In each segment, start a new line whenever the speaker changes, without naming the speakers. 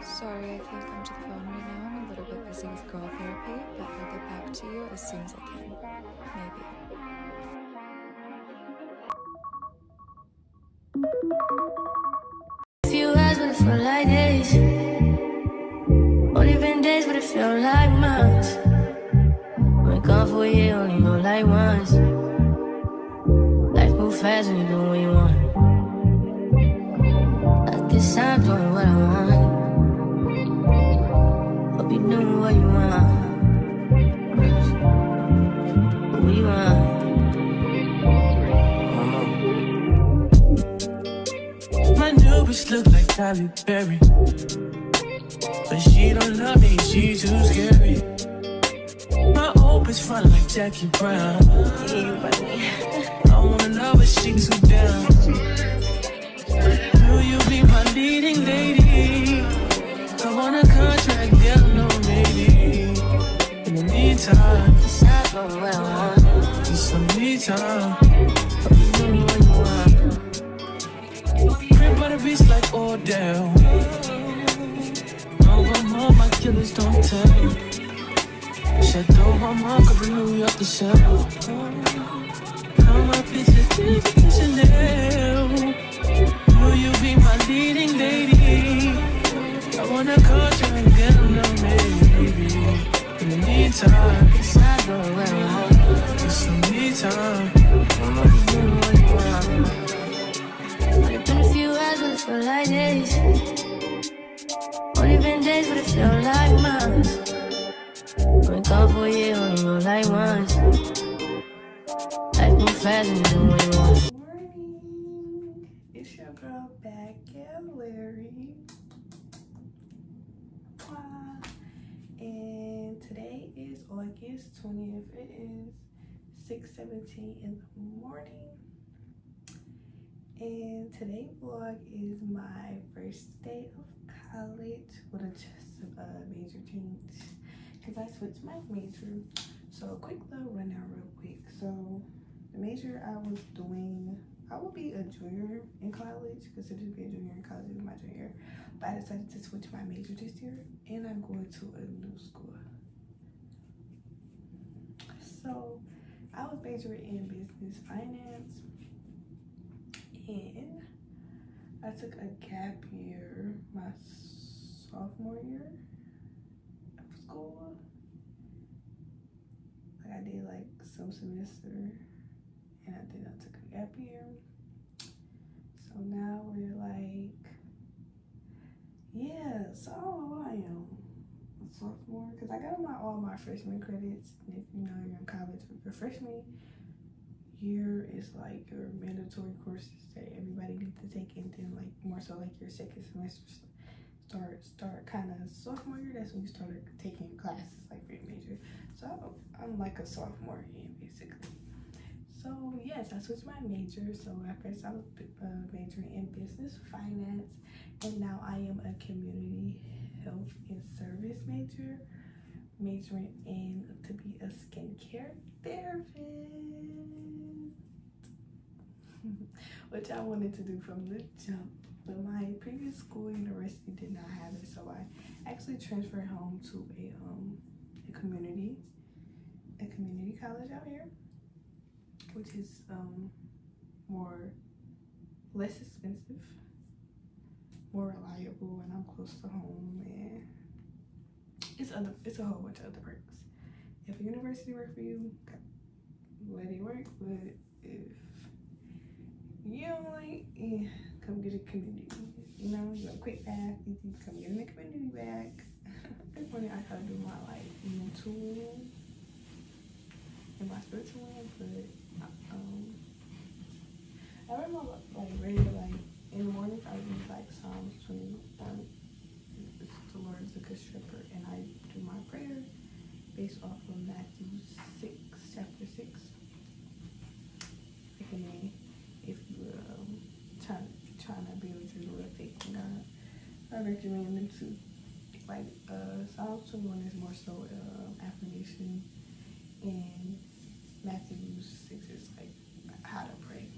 Sorry I can't come to the phone right now. I'm a little bit busy with girl therapy, but I'll get back to you as soon as I can. Maybe.
Few hours, but it felt like days. Only been days, but it felt like months. Been gone for a year, only know like once. Life move fast when you do what you want. At this time, doing what I want. What you want. What you want.
My new bitch look like Halle Berry. But she don't love me, she too scary. My old bitch front like Jackie Brown. I wanna love her, she too down. Will you be my leading lady? I want a the meantime,
Decide doing what I want.
need some me time. Crib by the beach like Odell. No, I'm my killers don't tell. Chateau, I'm all cover New York to sell. How my bitches it's Chanel.
Morning. It's your girl back Lari. And today is August 20th. It is 6:17 in the morning. And today vlog is my first day of college with a just a major change because I switched my major. So a quick little rundown real quick. So major I was doing I would be a junior in college, considered to be a junior in college in my junior. But I decided to switch my major this year and I'm going to a new school. So I was majoring in business finance and I took a gap year my sophomore year of school. Like I did like some semester and I think I took a gap year. So now we're like, yeah, oh, so I don't know what I am. A sophomore, because I got my all my freshman credits. And if you know you're in college, your freshman year is like your mandatory courses that everybody needs to take, and then like more so like your second semester start start kind of sophomore year. That's when you start taking classes like for your major. So I'm like a sophomore in basically. So yes, I switched my major. So at first I was uh, majoring in business finance, and now I am a community health and service major, majoring in to be a skincare therapist, which I wanted to do from the jump. But my previous school university did not have it, so I actually transferred home to a um a community a community college out here which is um, more less expensive, more reliable, and I'm close to home, and it's other it's a whole bunch of other perks. If a university work for you, let it work. But if you don't like, yeah, come get a community. You know, you a quick. You can come get in the community back. This morning I gotta do my like mental and my spiritual one, but um, I remember like ready to like in the morning I read like Psalms 21. It's the Lord is a good shepherd, and I do my prayer based off of Matthew 6, chapter 6. Recommend if you um trying trying to build your real faith in God. I recommend them to like uh Psalms 21 is more so uh, affirmation and Matthew 6 is like how to pray,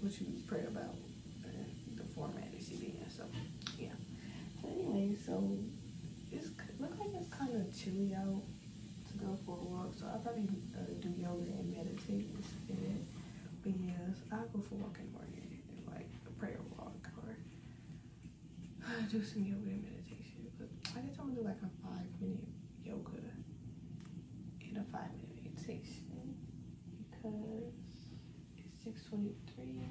what you pray about, uh, the format is in. So, yeah. So, anyway, so it's look like it's kind of chilly out to go for a walk. So I'll probably uh, do yoga and meditate instead. But yes, I'll go for a walk in the morning, like a prayer walk, or do some yoga and meditation. But I guess I'm gonna do like a five minute yoga and a five minute meditation because it's 623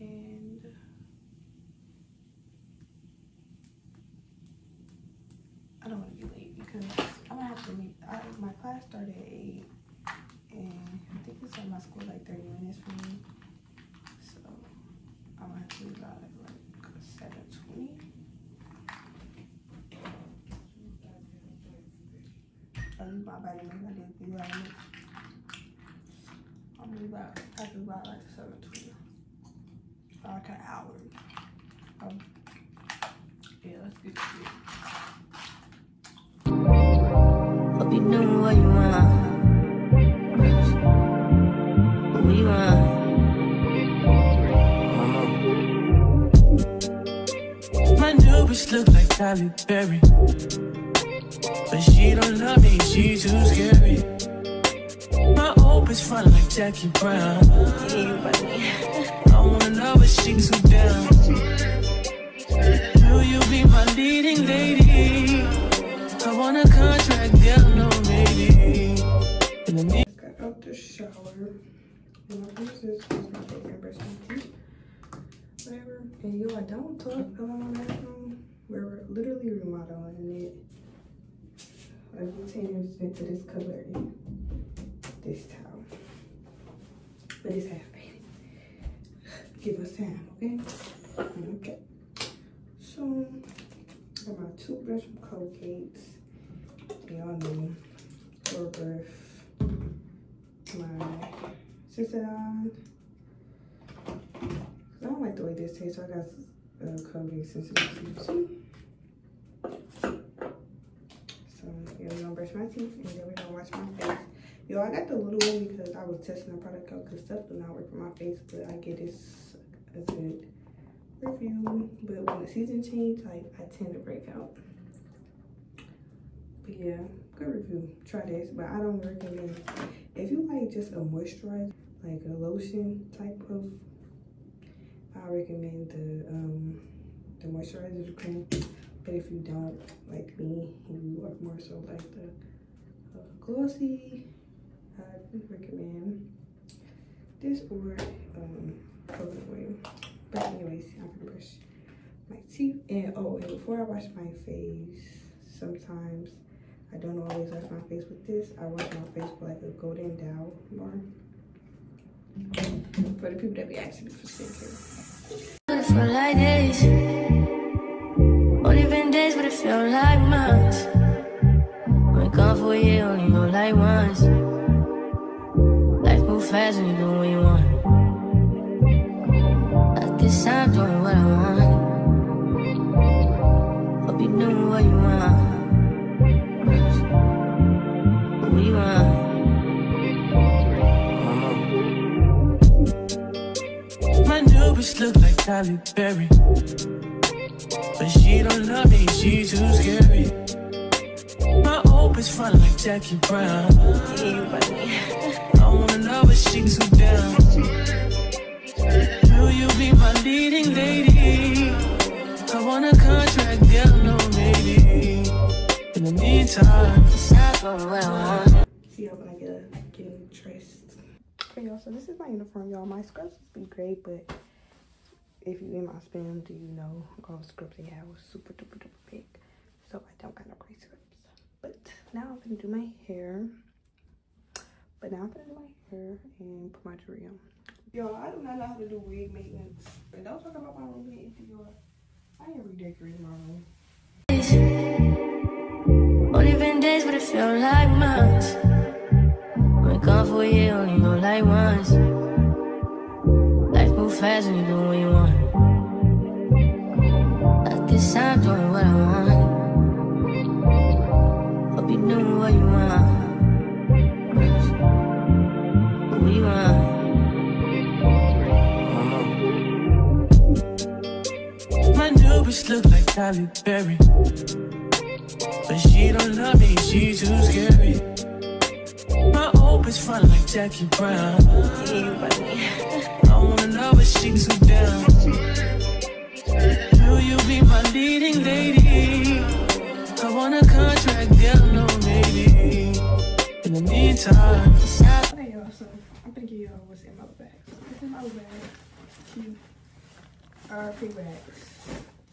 and I don't want to be late because I'm gonna have to leave. I, my class started at eight, and I think it's at my school like 30 minutes from me. So I'm gonna have to leave out at like 7:20. I leave my body when I didn't leave out. I'm leave out. Leave out like 7:20. Like an hour. Um, yeah, let's get to it.
You doing what you want. What we want.
My new bitch look like Halle Berry. But she don't love me, she too scary. My old bitch front like Jackie Brown. I wanna know if she too down. Will you be my leading lady? I want a contract,
got out the shower. And my is just my favorite brush my teeth. Whatever. And yo, I don't talk about my bathroom. We're literally remodeling it. Like we changed into this color this towel. But it's half painted. Give us time, okay? Okay. So I got my toothbrush from Colgate. Y'all know. Clover my sister on. I don't like the way this tastes, so I got uh, Colgate sensitive tooth. So yeah, we're gonna brush my teeth and then we're gonna wash my face. Yo, I got the little one because I was testing the product out because stuff do not work for my face, but I get this a good review. But when the season change, like I tend to break out. Yeah, good review. Try this, but I don't recommend. If you like just a moisturizer, like a lotion type of, I recommend the um the moisturizer cream. But if you don't like me, you are more so like the uh, glossy, I recommend this or um coconut oil. But anyways, I'm gonna brush my teeth and oh, and before I wash my face, sometimes I don't always wash my face with this. I wash my face with like a golden dow bar. For the people that be asking me for skincare.
Felt like days. Only been days, but it felt like months. Been gone for a year, only know like once. Life move fast when you doing what you want. At this time, doing what I want.
My bitch look like Halle Berry. But she don't love me, she too scary. My old bitch front like Jackie Brown. I wanna know if she too down. Will you be my leading lady? I want a contract, girl, no maybe. In the meantime,
It's not going what I want.
See y'all when I get a getting dressed. Okay, y'all. So this is my uniform, y'all. My scrubs would be great, but if you in my spam, do you know all scrubs they have was super duper duper big. So I don't got no great scrubs. But now I'm gonna do my hair. But now I'm gonna do my hair and put my jewelry on. Y'all, I do not know how to do wig maintenance. And don't talk about my roommate if you are. I ain't redecorating my room.
Only been days, but it felt like months. Been gone for a year, only know like once. Fast when you doing what you want. At this time, doing what I want. Hope you doing what you want. What we want.
my new bitch look like Halle Berry. But she don't love me, she too scary. Like Jackie Brown. I wanna know if she too down. Will you be my leading lady? I want a contract, girl, no maybe. In the meantime,
I'm give y'all what's in my bag. In my bag? Cute RP bags.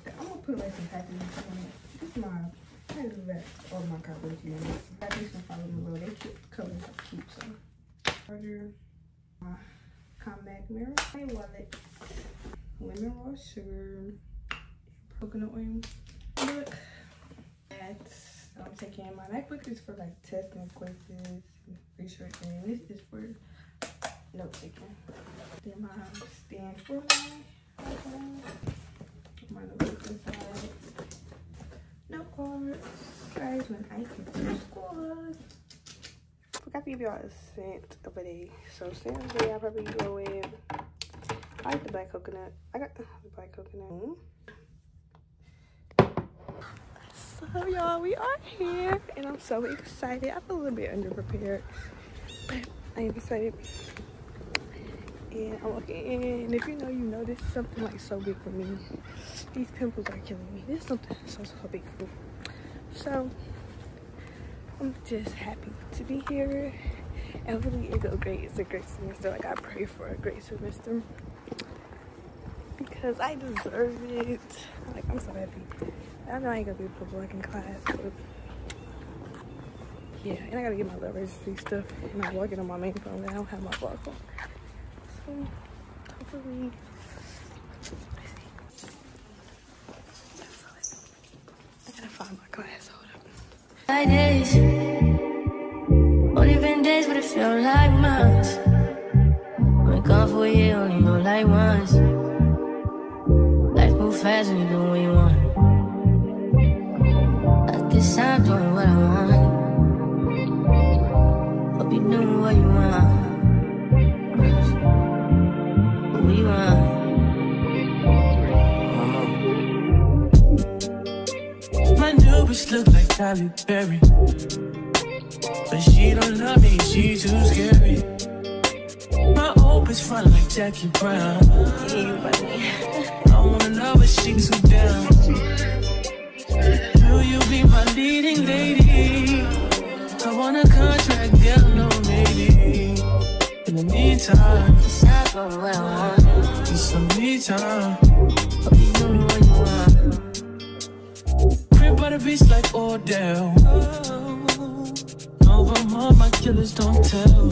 I'm gonna put like some packaging on it. This is my this is that all my cards you know. I think some follow me well. They keep colors are cute, so charger, my compact mirror, my wallet, lemon raw sugar, coconut oil, book. That's I'm taking my MacBook is for like testing quizzes, research, and this is for note taking. Then my stand for my my notebook inside, when I get to school. Forgot to give y'all a scent of a day. So scent of the day I probably go with. I like the black coconut. I got the black coconut. Mm-hmm. So y'all, we are here and I'm so excited. I feel a little bit underprepared, but I am excited. And I'm walking in, and if you know, you know this is something like so big for me. These pimples are killing me. This is something so so big for me. So I'm just happy to be here. And hopefully it goes great. It's a great semester. Like I pray for a great semester because I deserve it. Like I'm so happy. I know I ain't gonna be to black in class, but yeah, and I gotta get my little registry stuff. And I'm working on my main phone, and I don't have my vlog phone. So hopefully, I gotta find my class. Hold up.
Like days. Only been days, but it felt like months. Been gone for a year, only go like once. Life move fast when you do what you want.
Bitch Halle Berry. But she don't love me, she too scary. My hope is front like Jackie Brown. I wanna know if she too down. Will you be my leading lady? I want a contract, girl, no maybe. In the meantime,
It's not going want.
get some me time. The beach like Odell. No, I'm my killers don't tell.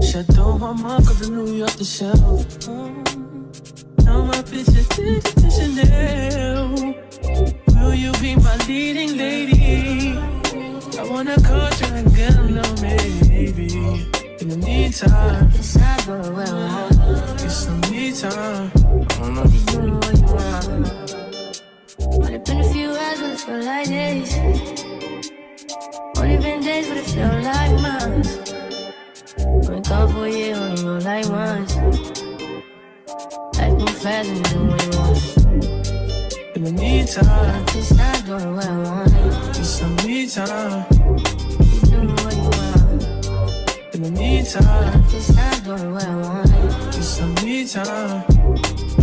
Shut down my mark of the New York the shelf. Now my bitch is to Chanel. Will you be my leading lady? I wanna call you a contract, girl, no maybe. In the meantime,
It's not going what I want.
get
feel like days. Only been days, but it feel like months. Been gone for year, only go like once. Life move fast you do what you want.
In the meantime,
It's not doing what I want.
get some me time.
You doing what you want.
In the meantime,
It's not doing what I want.
get some me time.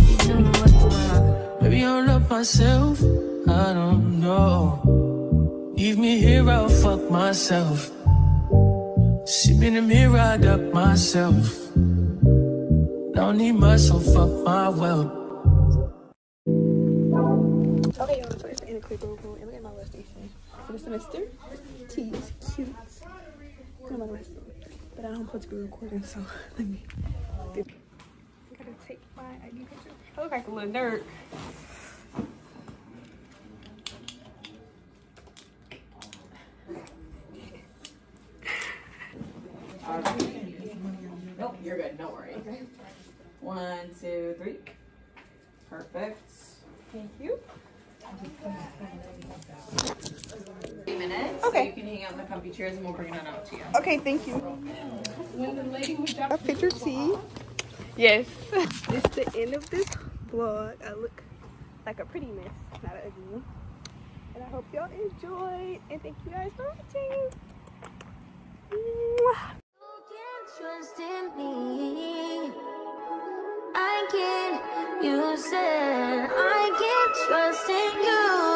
You doing what you want.
Maybe I'll love myself. I don't know. Leave me here, I'll fuck myself. See in the mirror, I duck myself. Don't need my wealth.
Okay, for the semester. T is cute. My. But I don't put to be recording, so let me. I gotta take my ID picture. I look like a little nerd.
and we'll bring that out to you.
Okay, thank you. A picture tea. Yes. It's the end of this vlog. I look like a pretty mess, not an ugly one. And I hope y'all enjoyed. And thank you guys for watching. Mwah.
Trust in me. I can, you said I can trust in you.